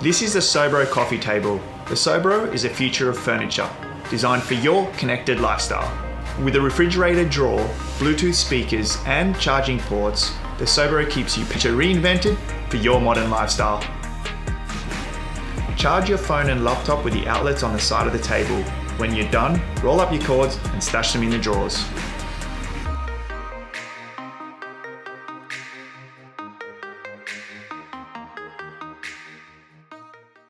This is the Sobro coffee table. The Sobro is a future of furniture, designed for your connected lifestyle. With a refrigerated drawer, Bluetooth speakers, and charging ports, the Sobro keeps you reinvented for your modern lifestyle. Charge your phone and laptop with the outlets on the side of the table. When you're done, roll up your cords and stash them in the drawers.